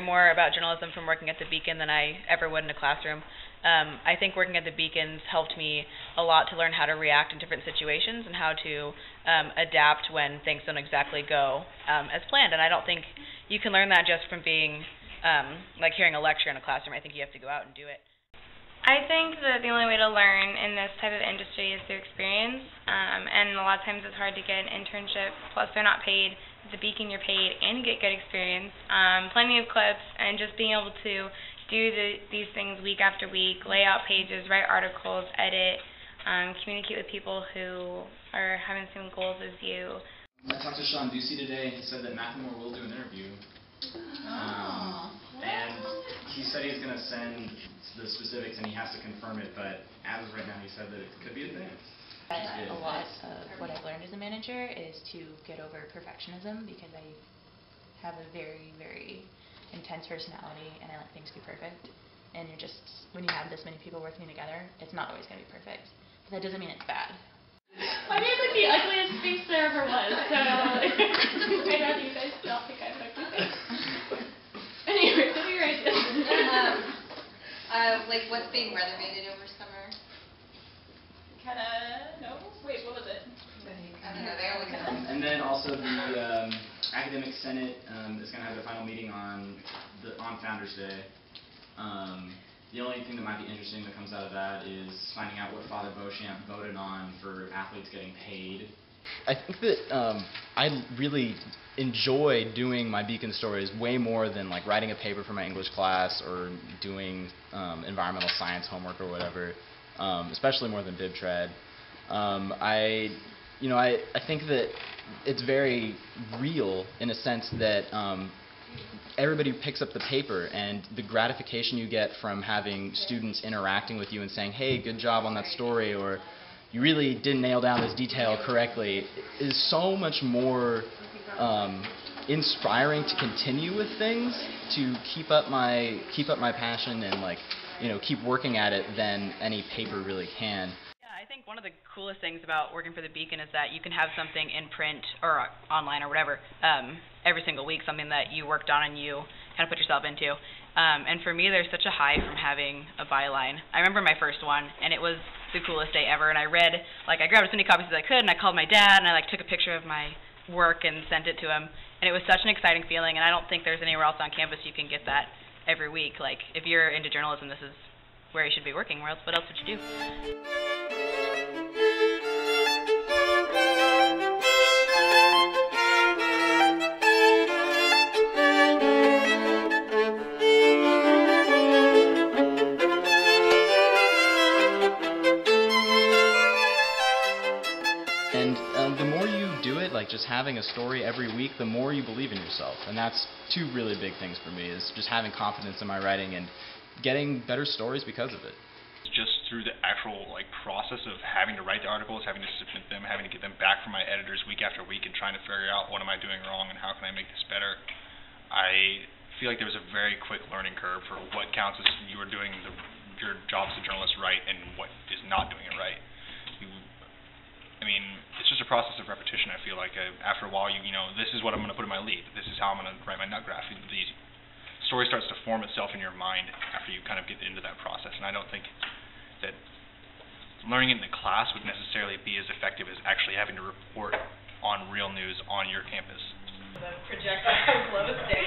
more about journalism from working at the Beacon than I ever would in a classroom. Um, I think working at the Beacons helped me a lot to learn how to react in different situations and how to um, adapt when things don't exactly go um, as planned. And I don't think you can learn that just from being um, like hearing a lecture in a classroom. I think you have to go out and do it. I think that the only way to learn in this type of industry is through experience, um, and a lot of times it's hard to get an internship. Plus, they're not paid. At the Beacon, you're paid, and you get good experience. Um, plenty of clips, and just being able to do the, these things week after week, lay out pages, write articles, edit, um, communicate with people who are having the same goals as you. I talked to Sean Ducey today, and he said that Macklemore will do an interview. Um, and he said he's going to send the specifics, and he has to confirm it. But as of right now, he said that it could be advanced. A lot of what I've learned as a manager is to get over perfectionism because I have a very, very intense personality and I like things to be perfect. And you're just, when you have this many people working together, it's not always going to be perfect. But that doesn't mean it's bad. My name's like the ugliest face there ever was, so I know you guys don't think I'm ugly. anyway, what do you write this? um, uh, like what's being renovated over summer? Kinda, no? Wait, what was it? I don't know. They always have. And then also the um, academic senate um, is going to have their final meeting on the on Founders Day. Um, the only thing that might be interesting that comes out of that is finding out what Father Beauchamp voted on for athletes getting paid. I think that um, I really enjoy doing my Beacon stories way more than like writing a paper for my English class or doing um, environmental science homework or whatever, um, especially more than BibTrad. Um, I, you know, I, I think that it's very real in a sense that um, everybody picks up the paper and the gratification you get from having students interacting with you and saying, hey, good job on that story, or you really didn't nail down this detail correctly, is so much more um, inspiring to continue with things, to keep up my keep up my passion and like you know keep working at it than any paper really can. Yeah, I think one of the coolest things about working for the Beacon is that you can have something in print or online or whatever um, every single week, something that you worked on and you kind of put yourself into. Um, and for me, there's such a high from having a byline. I remember my first one, and it was the coolest day ever. And I read, like, I grabbed as many copies as I could, and I called my dad, and I like took a picture of my work and sent it to him. And it was such an exciting feeling. And I don't think there's anywhere else on campus you can get that every week. Like, if you're into journalism, this is where you should be working. Where else? What else would you do? And um, the more you do it, like just having a story every week, the more you believe in yourself. And that's two really big things for me: is just having confidence in my writing and getting better stories because of it. Just through the actual like process of having to write the articles, having to submit them, having to get them back from my editors week after week, and trying to figure out what am I doing wrong and how can I make this better. I feel like there was a very quick learning curve for what counts as you are doing the, your job as a journalist right and what is not doing it right. You, I mean, it's just a process of repetition. I feel like uh, after a while, you you know, this is what I'm going to put in my lead. This is how I'm going to write my nut graph. The story starts to form itself in your mind after you kind of get into that process. And I don't think that learning it in the class would necessarily be as effective as actually having to report on real news on your campus. The stick.